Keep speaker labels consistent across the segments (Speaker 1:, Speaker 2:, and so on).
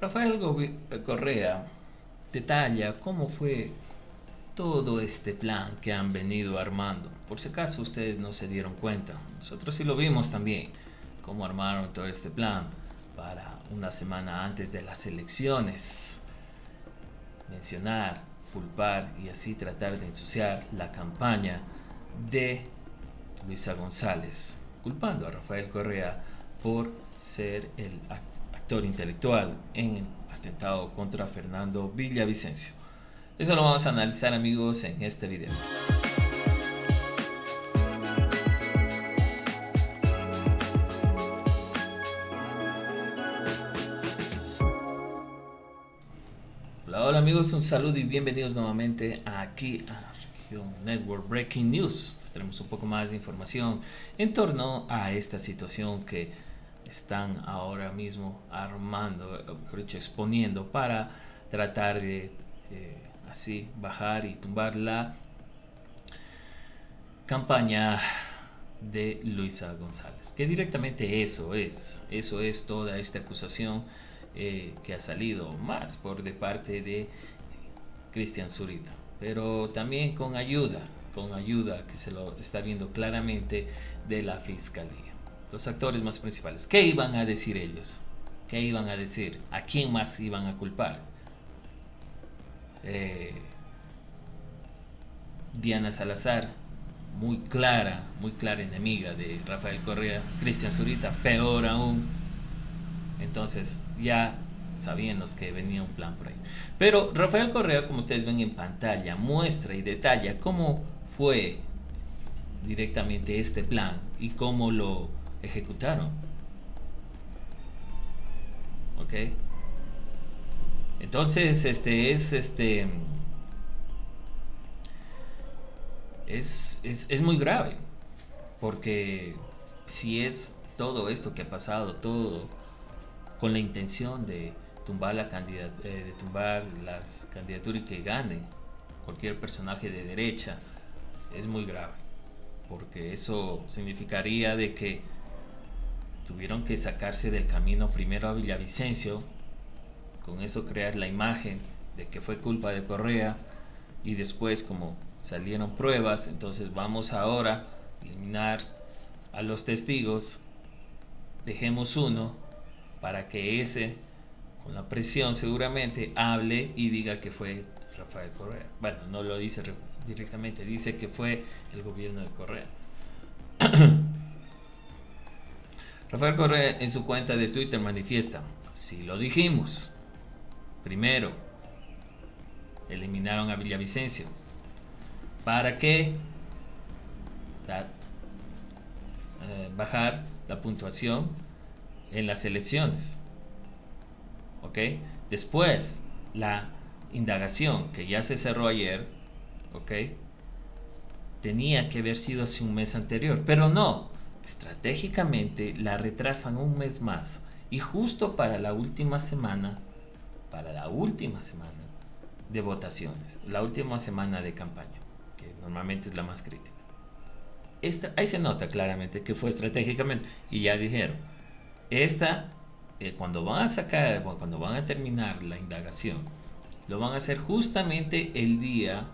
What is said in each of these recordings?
Speaker 1: Rafael Correa detalla cómo fue todo este plan que han venido armando. Por si acaso ustedes no se dieron cuenta, nosotros sí lo vimos también, cómo armaron todo este plan para una semana antes de las elecciones. Mencionar, culpar y así tratar de ensuciar la campaña de Luisa González, culpando a Rafael Correa por ser el actor intelectual en el atentado contra Fernando Villavicencio. Eso lo vamos a analizar amigos en este video. Hola, hola amigos, un saludo y bienvenidos nuevamente aquí a Región Network Breaking News. Tenemos un poco más de información en torno a esta situación que están ahora mismo armando, exponiendo para tratar de eh, así bajar y tumbar la campaña de Luisa González. Que directamente eso es, eso es toda esta acusación eh, que ha salido más por de parte de Cristian Zurita, pero también con ayuda, con ayuda que se lo está viendo claramente de la fiscalía. Los actores más principales, ¿qué iban a decir ellos? ¿Qué iban a decir? ¿A quién más iban a culpar? Eh, Diana Salazar, muy clara, muy clara enemiga de Rafael Correa, Cristian Zurita, peor aún. Entonces ya sabíamos que venía un plan por ahí. Pero Rafael Correa, como ustedes ven en pantalla, muestra y detalla cómo fue directamente este plan y cómo lo ejecutaron. ¿Ok? Entonces, este es este. Es, es, muy grave. Porque si es todo esto que ha pasado, todo con la intención de tumbar la eh, de tumbar las candidaturas y que gane cualquier personaje de derecha, es muy grave. Porque eso significaría de que tuvieron que sacarse del camino primero a Villavicencio con eso crear la imagen de que fue culpa de Correa y después como salieron pruebas, entonces vamos ahora a eliminar a los testigos, dejemos uno para que ese, con la presión seguramente, hable y diga que fue Rafael Correa. Bueno, no lo dice directamente, dice que fue el gobierno de Correa. Rafael Correa en su cuenta de Twitter manifiesta, si lo dijimos, Primero, eliminaron a Villavicencio. ¿Para qué? Eh, bajar la puntuación en las elecciones. ¿Ok? Después, la indagación que ya se cerró ayer, ¿ok? Tenía que haber sido hace un mes anterior, pero no. Estratégicamente la retrasan un mes más y justo para la última semana para la última semana de votaciones, la última semana de campaña, que normalmente es la más crítica. Esta, ahí se nota claramente que fue estratégicamente y ya dijeron, esta, eh, cuando van a sacar, cuando van a terminar la indagación, lo van a hacer justamente el día,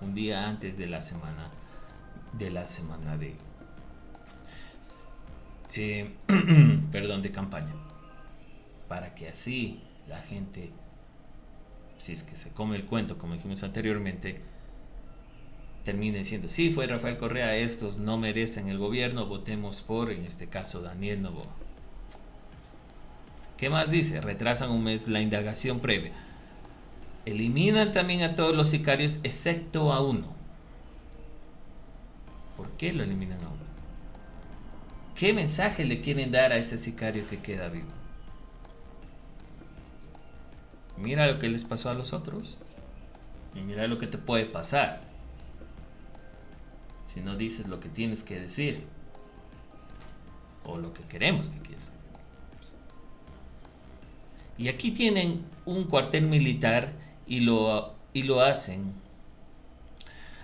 Speaker 1: un día antes de la semana, de la semana de, eh, perdón, de campaña, para que así la gente, si es que se come el cuento, como dijimos anteriormente, termine diciendo, sí, fue Rafael Correa, estos no merecen el gobierno, votemos por, en este caso, Daniel Novoa. ¿Qué más dice? Retrasan un mes la indagación previa. Eliminan también a todos los sicarios excepto a uno. ¿Por qué lo eliminan a uno? ¿Qué mensaje le quieren dar a ese sicario que queda vivo? Mira lo que les pasó a los otros. Y mira lo que te puede pasar. Si no dices lo que tienes que decir. O lo que queremos que quieras. Y aquí tienen un cuartel militar y lo, y lo hacen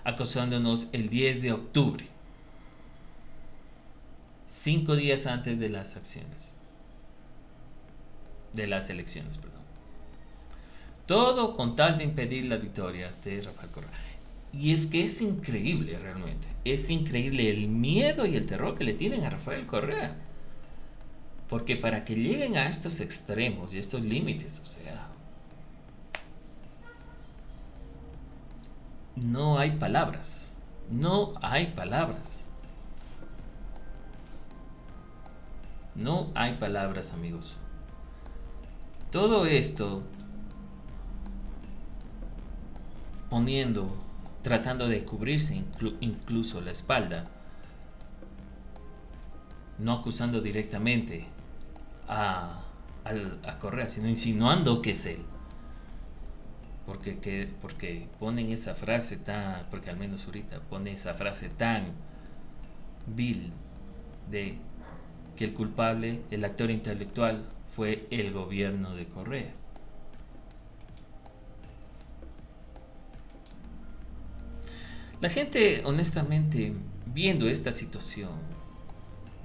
Speaker 1: acosándonos el 10 de octubre. Cinco días antes de las acciones. De las elecciones, perdón. Todo con tal de impedir la victoria de Rafael Correa. Y es que es increíble realmente. Es increíble el miedo y el terror que le tienen a Rafael Correa. Porque para que lleguen a estos extremos y estos límites, o sea, no hay palabras. No hay palabras. No hay palabras, amigos. Todo esto poniendo, tratando de cubrirse incluso la espalda, no acusando directamente a, a, Correa, sino insinuando que es él. Porque, que, porque ponen esa frase tan, porque al menos ahorita pone esa frase tan vil de que el culpable, el actor intelectual, fue el gobierno de Correa. La gente, honestamente, viendo esta situación,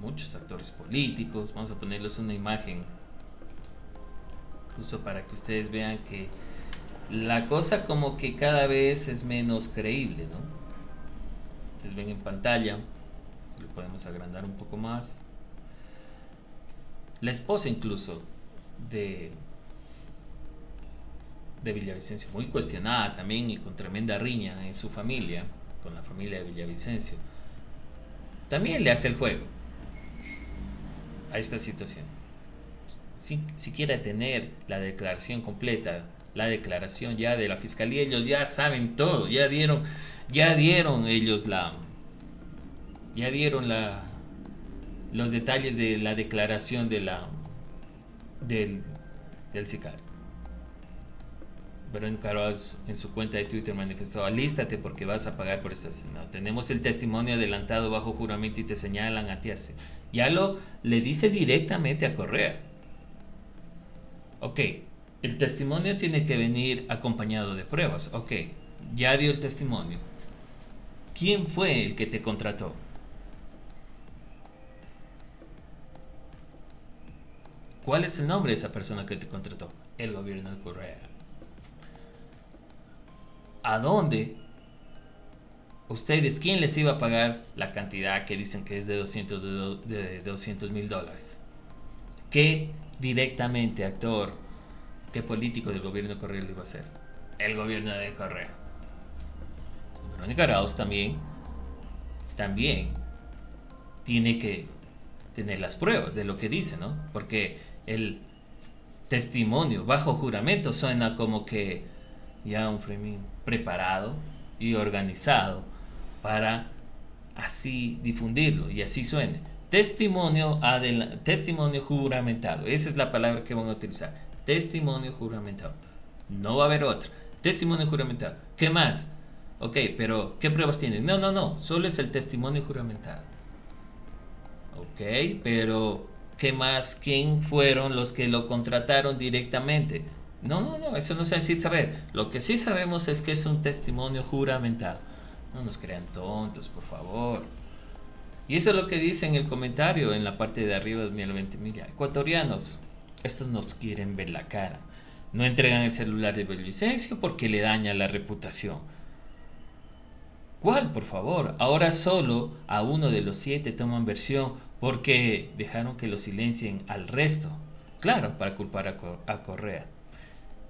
Speaker 1: muchos actores políticos, vamos a ponerles una imagen, incluso para que ustedes vean que la cosa como que cada vez es menos creíble, ¿no? Ustedes ven en pantalla, lo podemos agrandar un poco más. La esposa incluso de, de Villavicencio, muy cuestionada también y con tremenda riña en su familia, con la familia de Villavicencio, también le hace el juego a esta situación. Sin siquiera tener la declaración completa, la declaración ya de la fiscalía, ellos ya saben todo, ya dieron, ya dieron ellos la, ya dieron la, los detalles de la declaración de la, del, del sicario. Verónica Caroz en su cuenta de Twitter manifestó, alístate porque vas a pagar por este asesinato. Tenemos el testimonio adelantado bajo juramento y te señalan a ti. Ya lo le dice directamente a Correa. Ok, el testimonio tiene que venir acompañado de pruebas. Ok, ya dio el testimonio. ¿Quién fue el que te contrató? ¿Cuál es el nombre de esa persona que te contrató? El gobierno de Correa. ¿A dónde? ¿Ustedes quién les iba a pagar la cantidad que dicen que es de 200 de, mil dólares? ¿Qué directamente actor, qué político del gobierno de Correa le iba a hacer? El gobierno de Correa. Verónica Arauz también, también tiene que tener las pruebas de lo que dice, ¿no? Porque el testimonio bajo juramento suena como que ya un preparado y organizado para así difundirlo y así suene. Testimonio, testimonio juramentado. Esa es la palabra que van a utilizar. Testimonio juramentado. No va a haber otra. Testimonio juramentado. ¿Qué más? Ok, pero ¿qué pruebas tienen? No, no, no. Solo es el testimonio juramentado. Ok, pero ¿qué más? ¿Quién fueron los que lo contrataron directamente? No, no, no, eso no se necesita saber. Lo que sí sabemos es que es un testimonio juramentado. No nos crean tontos, por favor. Y eso es lo que dice en el comentario en la parte de arriba de 20 milla. Ecuatorianos, estos nos quieren ver la cara. No entregan el celular de licencia porque le daña la reputación. ¿Cuál, por favor? Ahora solo a uno de los siete toman versión porque dejaron que lo silencien al resto. Claro, para culpar a, a Correa.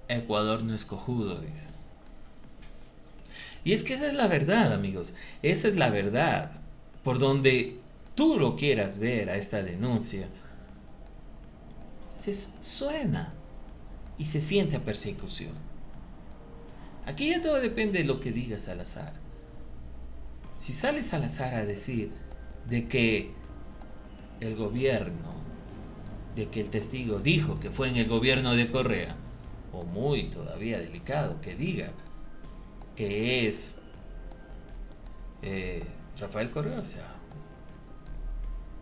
Speaker 1: Ecuador no es cojudo, dice. Y es que esa es la verdad, amigos. Esa es la verdad. Por donde tú lo quieras ver a esta denuncia, se suena y se siente a persecución. Aquí ya todo depende de lo que diga Salazar. Si sale Salazar a decir de que el gobierno, de que el testigo dijo que fue en el gobierno de Correa, o muy todavía delicado que diga que es eh, Rafael Correa, o sea,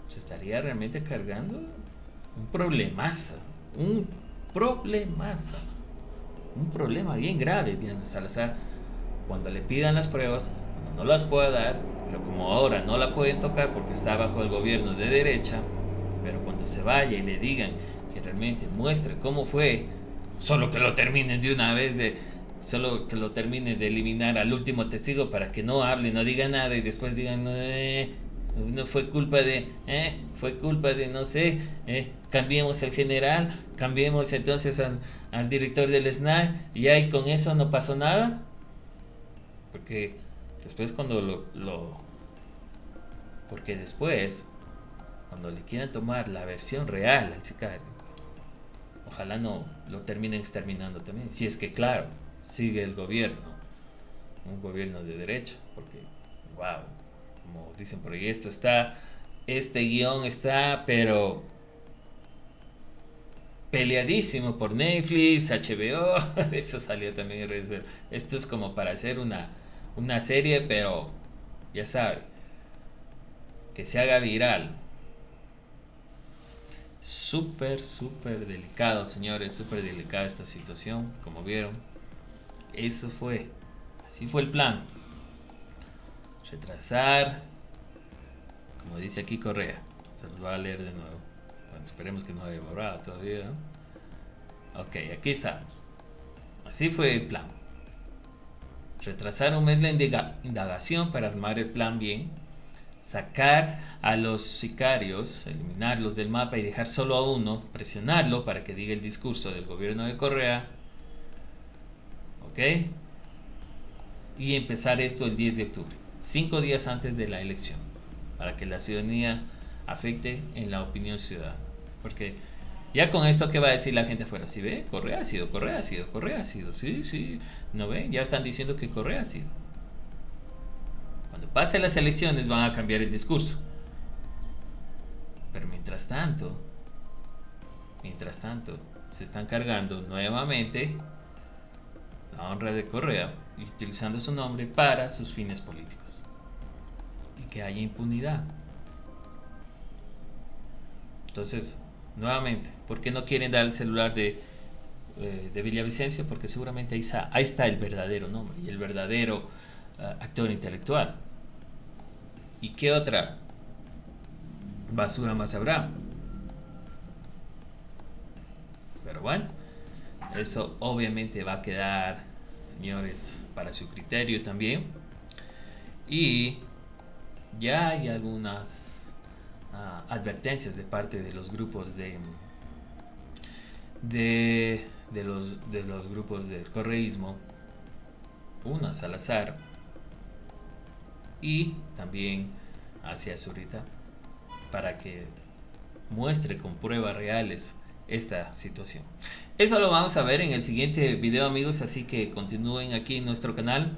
Speaker 1: se estaría realmente cargando un problemazo, un problemazo, un problema bien grave, bien Salazar, cuando le pidan las pruebas, no las pueda dar, pero como ahora no la pueden tocar porque está bajo el gobierno de derecha, pero cuando se vaya y le digan que realmente muestre cómo fue Solo que lo terminen de una vez de solo que lo terminen de eliminar al último testigo para que no hable, no diga nada y después digan eh, no fue culpa de eh, fue culpa de no sé, eh, cambiemos el general, cambiemos entonces al, al director del SNAI y ahí con eso no pasó nada. Porque después cuando lo, lo porque después cuando le quieran tomar la versión real al sicario, ojalá no lo terminen exterminando también. Si es que, claro, sigue el gobierno, un gobierno de derecha, porque, wow, como dicen por ahí, esto está, este guion está, pero peleadísimo por Netflix, HBO, eso salió también en Esto es como para hacer una, una serie, pero ya sabe, que se haga viral, súper, súper delicado, señores, súper delicada esta situación, como vieron. Eso fue, así fue el plan. Retrasar, como dice aquí Correa, se los va a leer de nuevo. esperemos que no haya borrado todavía. Ok, aquí estamos. Así fue el plan. Retrasar un mes la indagación para armar el plan bien sacar a los sicarios, eliminarlos del mapa y dejar solo a uno, presionarlo para que diga el discurso del gobierno de Correa. ¿Ok? Y empezar esto el 10 de octubre, cinco días antes de la elección, para que la ciudadanía afecte en la opinión ciudadana. Porque ya con esto, ¿qué va a decir la gente afuera? Si ve, Correa ha sido, Correa ha sido, Correa ha sido. Sí, sí, ¿no ve? Ya están diciendo que Correa ha sido. Cuando pasen las elecciones van a cambiar el discurso. Pero mientras tanto, mientras tanto, se están cargando nuevamente la honra de Correa y utilizando su nombre para sus fines políticos. Y que haya impunidad. Entonces, nuevamente, ¿por qué no quieren dar el celular de, eh, de Villavicencio? Porque seguramente ahí está, ahí está el verdadero nombre y el verdadero eh, actor intelectual. ¿Y qué otra basura más habrá? Pero bueno, eso obviamente va a quedar, señores, para su criterio también. Y ya hay algunas advertencias de parte de los grupos de, de, de, los, de los grupos del correísmo. Una, Salazar, y también hacia Zurita para que muestre con pruebas reales esta situación. Eso lo vamos a ver en el siguiente video amigos, así que continúen aquí en nuestro canal.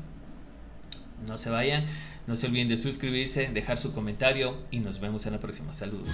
Speaker 1: No se vayan, no se olviden de suscribirse, dejar su comentario y nos vemos en la próxima. Saludos.